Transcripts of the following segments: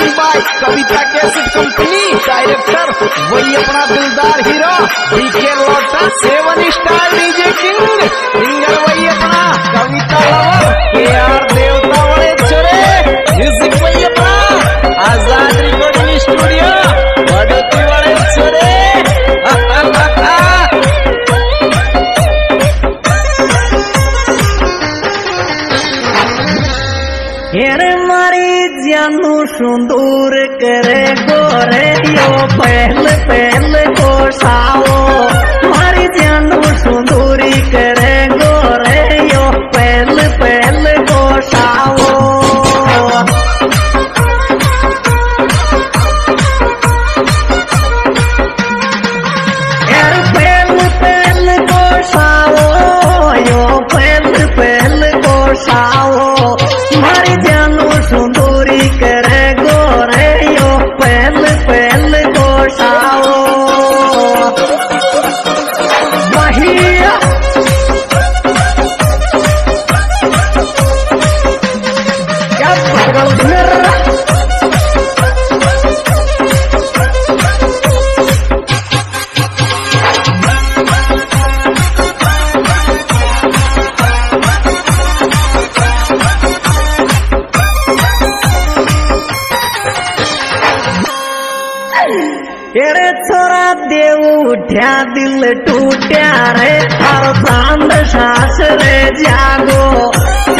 Presenting by कविता कैसे company director वही अपना दिलदार हीरो लौटा सेवन स्टार डीजे किंग सुंदूर करे गोरे यो पहल पहल को साओ। तेरे छोरा देव उठ्या दिल टूट्या रे और सांड सास रे जागो।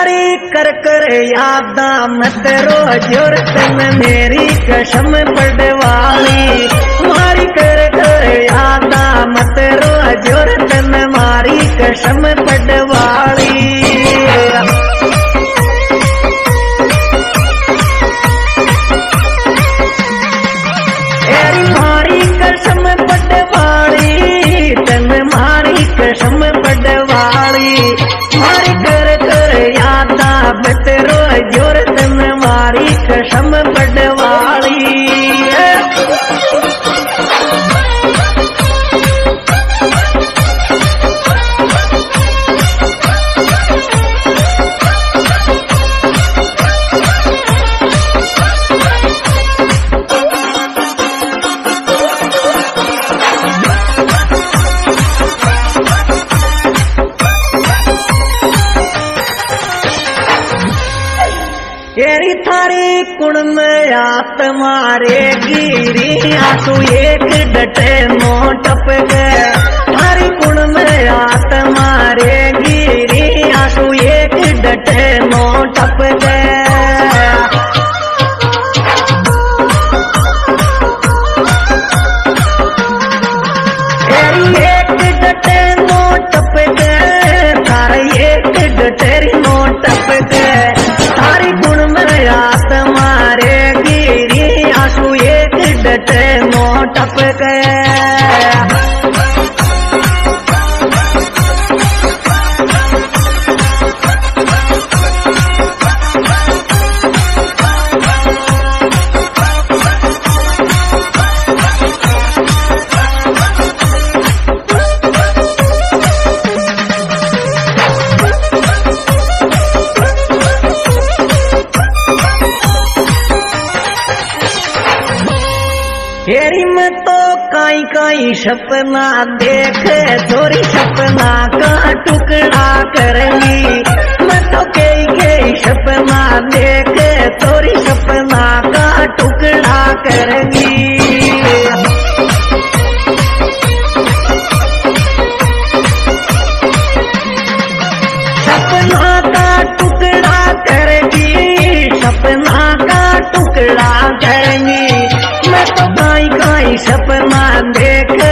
एड़ी कर कर यादा मत रोजोर तन मेरी कसम पड़वाली मारी कर कर यादा मत रोजोर तुम मारी कसम पड़वाली कसम एरी थारी कुण में मारे गिरी, आसू एक डटे मोटप टप गए थारी कुण में हेरी में तो काई काई सपना देख चोरी सपना का टुकड़ा कर मैं நான் கேட்க